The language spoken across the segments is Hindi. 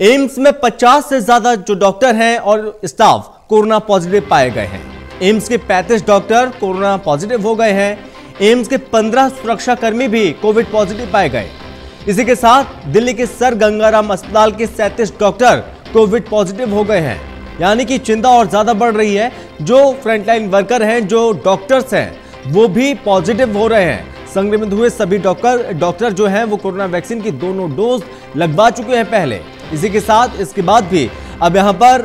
एम्स में 50 से ज़्यादा जो डॉक्टर हैं और स्टाफ कोरोना पॉजिटिव पाए गए हैं। एम्स के 35 डॉक्टर कोरोना पॉजिटिव हो गए हैं। एम्स के 15 सुरक्षा कर्मी भी कोविड पॉजिटिव पाए गए। इसी के साथ दिल्ली के सर गंगाराम अस्पताल के 37 डॉक्टर कोविड पॉजिटिव हो गए हैं। यानी कि चिंता और ज़्यादा बढ़ रही है। जो फ्रंटलाइन वर्कर हैं, जो डॉक्टर्स हैं, वो भी पॉजिटिव हो रहे हैं। संक्रमित हुए सभी डॉक्टर डॉक्टर जो हैं, वो कोरोना वैक्सीन की दोनों डोज लगवा चुके हैं पहले। इसी के साथ इसके बाद भी अब यहाँ पर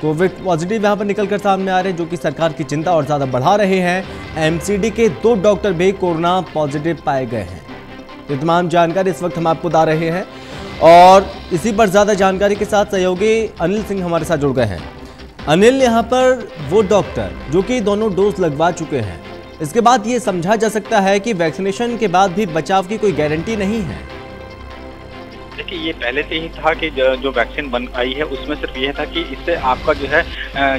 कोविड पॉजिटिव यहाँ पर निकलकर सामने आ रहे हैं, जो कि सरकार की चिंता और ज़्यादा बढ़ा रहे हैं। एमसीडी के दो डॉक्टर भी कोरोना पॉजिटिव पाए गए हैं। ये तमाम जानकारी इस वक्त हम आपको दा रहे हैं। और इसी पर ज़्यादा जानकारी के साथ सहयोगी अनिल सिंह हमारे साथ जुड़ गए हैं। अनिल, यहाँ पर वो डॉक्टर जो कि दोनों डोज लगवा चुके हैं। इसके बाद ये समझा जा सकता है कि वैक्सीनेशन के बाद भी बचाव की कोई गारंटी नहीं है। देखिए ये पहले से ही था कि जो वैक्सीन बन आई है, उसमें सिर्फ़ ये था कि इससे आपका जो है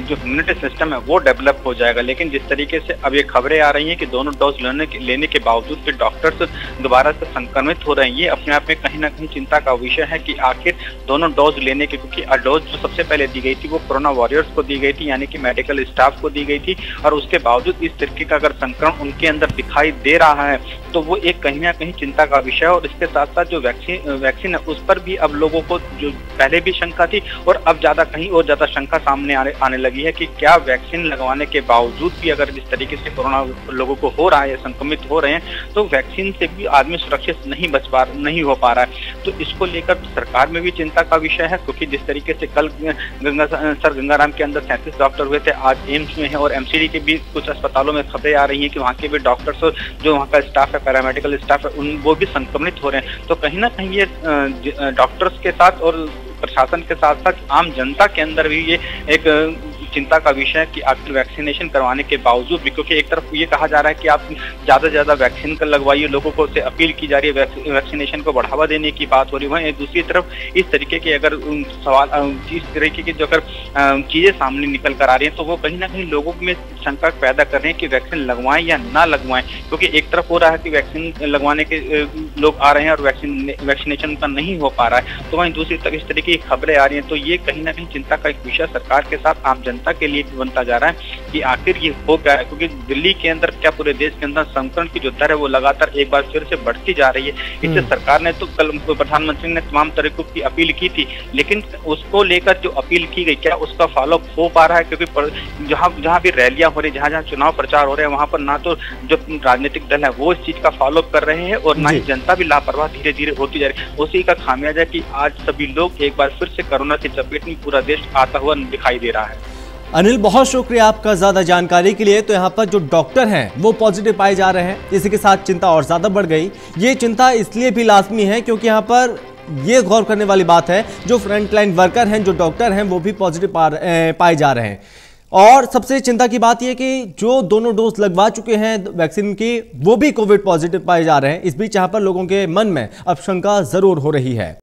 जो इम्यूनिटी सिस्टम है, वो डेवलप हो जाएगा। लेकिन जिस तरीके से अब ये खबरें आ रही हैं कि दोनों डोज लेने के लेने के बावजूद भी डॉक्टर्स दोबारा से संक्रमित हो रहे हैं, ये अपने आप में कहीं ना कहीं चिंता का विषय है कि आखिर दोनों डोज लेने के, क्योंकि डोज जो सबसे पहले दी गई थी, वो कोरोना वॉरियर्स को दी गई थी, यानी कि मेडिकल स्टाफ को दी गई थी। और उसके बावजूद इस तरीके का अगर संक्रमण उनके अंदर दिखाई दे रहा है तो वो एक कहीं ना कहीं चिंता का विषय है और इसके साथ साथ जो वैक्सीन वैक्सीन है, उस पर भी अब लोगों को जो पहले भी शंका थी और अब ज़्यादा कहीं और ज़्यादा शंका सामने आने आने लगी है कि क्या वैक्सीन लगवाने के बावजूद भी अगर जिस तरीके से कोरोना लोगों को हो रहा है संक्रमित हो रहे हैं तो वैक्सीन से भी आदमी सुरक्षित नहीं बच पा, नहीं हो पा रहा है। तो इसको लेकर सरकार में भी चिंता का विषय है, क्योंकि जिस तरीके से कल गंगा, सर गंगाराम के अंदर सैंतीस डॉक्टर हुए थे, आज एम्स में है और एमसीडी के भी कुछ अस्पतालों में खबरें आ रही है कि वहाँ के भी डॉक्टर्स जो वहाँ का स्टाफ है पैरामेडिकल स्टाफ है, उन, वो भी संक्रमित हो रहे हैं। तो कहीं ना कहीं ये डॉक्टर्स के साथ और प्रशासन के साथ साथ आम जनता के अंदर भी ये एक चिंता का विषय है कि आखिर वैक्सीनेशन करवाने के बावजूद भी, क्योंकि एक तरफ़ ये कहा जा रहा है कि आप ज़्यादा से ज़्यादा वैक्सीन कर लगवाइए, लोगों को से अपील की जा रही है वैक्सीनेशन को बढ़ावा देने की बात हो रही है। वहीं दूसरी तरफ़ इस तरीके के अगर सवाल इस तरीके की जो अगर चीज़ें सामने निकल कर आ रही हैं तो वो कहीं ना कहीं लोगों में शंका पैदा कर रहे हैं कि वैक्सीन लगवाएँ या ना लगवाएँ, क्योंकि एक तरफ़ हो रहा है कि वैक्सीन लगवाने के लोग आ रहे हैं और वैक्सीन, वैक्सीनेशन का नहीं हो पा रहा है। तो वहीं दूसरी तरफ़ इस तरीके की खबरें आ रही हैं तो ये कहीं ना कहीं चिंता का एक विषय सरकार के साथ, आम जनता जनता के लिए भी बनता जा रहा है कि आखिर ये हो क्या है? क्योंकि दिल्ली के अंदर क्या पूरे देश के अंदर संक्रमण की जो दर है वो लगातार एक बार फिर से बढ़ती जा रही है। इससे हम्म। सरकार ने तो कल प्रधानमंत्री ने तमाम तरीकों की अपील की थी लेकिन उसको लेकर जो अपील की गई क्या उसका फॉलोअप हो पा रहा है? क्योंकि जहाँ जहाँ भी रैलियाँ हो रही जहाँ जहाँ चुनाव प्रचार हो रहे हैं वहाँ पर ना तो जो राजनीतिक दल है वो इस चीज़ का फॉलोअप कर रहे हैं और ना ही जनता भी लापरवाह धीरे धीरे होती जा रही है। उसी का खामियाजा की आज सभी लोग एक बार फिर से कोरोना की चपेट में पूरा देश आता हुआ दिखाई दे रहा है। अनिल, बहुत शुक्रिया आपका ज़्यादा जानकारी के लिए। तो यहाँ पर जो डॉक्टर हैं, वो पॉजिटिव पाए जा रहे हैं। इसी के साथ चिंता और ज़्यादा बढ़ गई। ये चिंता इसलिए भी लाजमी है क्योंकि यहाँ पर ये गौर करने वाली बात है, जो फ्रंटलाइन वर्कर हैं, जो डॉक्टर हैं, वो भी पॉजिटिव पाए जा रहे हैं। और सबसे चिंता की बात यह कि जो दोनों डोज लगवा चुके हैं वैक्सीन की, वो भी कोविड पॉजिटिव पाए जा रहे हैं। इस बीच यहाँ पर लोगों के मन में अब शंका ज़रूर हो रही है।